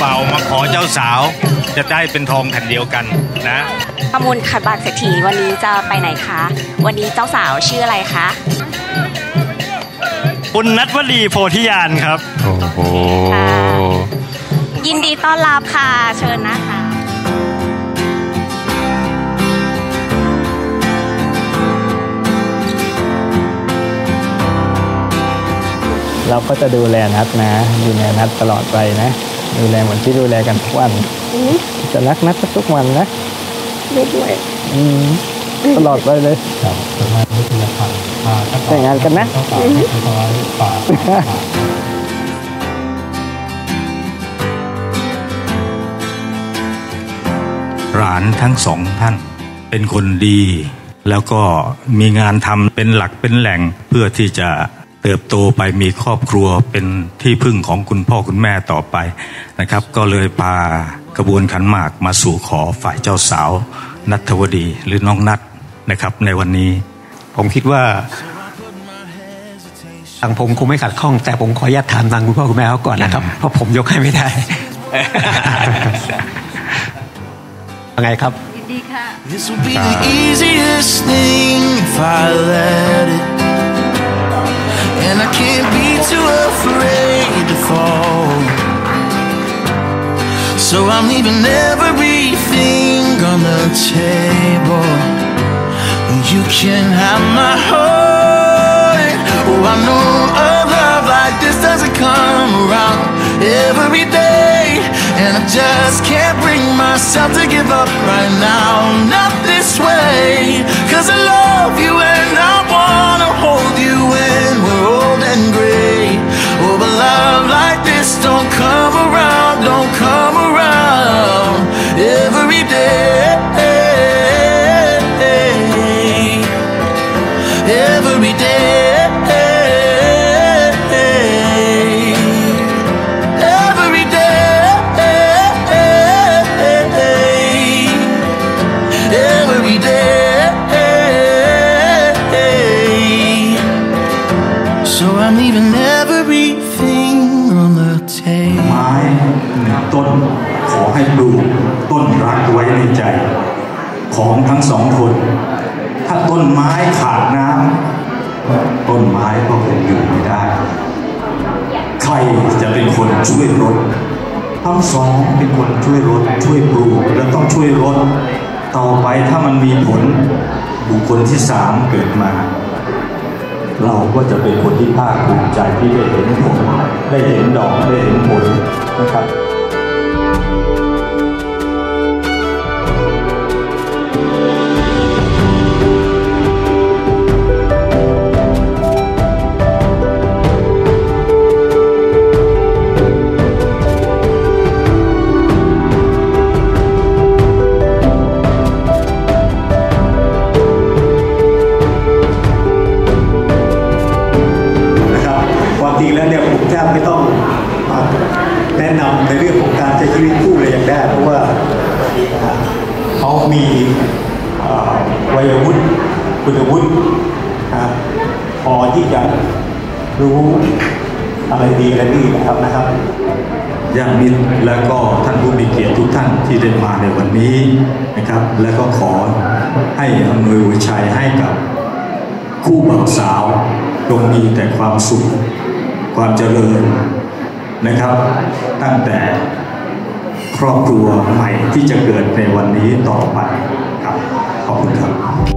เจ้าบ่าวมาขอเจ้าสาว จะได้เป็นทองแผ่นเดียวกันนะ ประมูลขัดบัตรเศรษฐีวันนี้จะไปไหนคะ วันนี้เจ้าสาวชื่ออะไรคะคุณนัทวลีโพธิยานครับ โอ้โห ยินดีต้อนรับค่ะ เชิญนะคะ เราก็จะดูแลนัดนะ ดูแลนัดตลอดไปนะ ดูแลเหมือนที่ดูแลกันทุกวันจะรักนัดทุกวันนะด้วยตลอดไปเลยแต่งงานกันนะหลานทั้งสองท่าน เป็นคนดี แล้วก็มีงานทำเป็นหลักเป็นแหล่งเพื่อที่จะ เติบโตไปมีครอบครัวเป็นที่พึ่งของคุณพ่อคุณแม่ต่อไปนะครับ ก็เลยพากระบวนขันหมากมาสู่ขอฝ่ายเจ้าสาว นัทวดีหรือน้องนัทนะครับ ในวันนี้ ผมคิดว่าทางผมคงไม่ขัดข้อง แต่ผมขออนุญาตถามทางคุณพ่อคุณแม่เขาก่อนนะครับ เพราะผมยกให้ไม่ได้ยังไงครับ This will be the easiest So I'm leaving everything on the table. You can have my heart. Oh, I know a love like this doesn't come around every day. And I just can't bring myself to give up right now. Not this way. Every day. Every day. Every day. So I'm leaving everything on the table. ไม้หนึ่งต้นขอให้ปลูกต้นรักไว้ในใจ ของทั้งสองคน ถ้าต้นไม้ขาดน้ำต้นไม้ก็คงอยู่ไม่ได้ ใครจะเป็นคนช่วยรดทั้งสองเป็นคนช่วยรดช่วยปลูกและต้องช่วยรดต่อไปถ้ามันมีผลบุคคลที่สามเกิดมา เราก็จะเป็นคนที่ภาคภูมิใจที่ได้เห็นผลได้เห็นดอกได้เห็นผลนะครับ มีเอ่อวัยวุฒิคุณวุฒินะครับพอที่จะรู้อะไรดีอะไรนี่นะครับนะครับญาติมิตรและก็ท่านผู้มีเกียรติทุกท่านที่ได้มาในวันนี้นะครับ และก็ขอให้อำนวยอวยชัยให้กับคู่บ่าวสาวจงมีแต่ความสุข ความเจริญนะครับ ตั้งแต่ ครอบครัวใหม่ที่จะเกิดในวันนี้ต่อไปครับ ขอบคุณครับ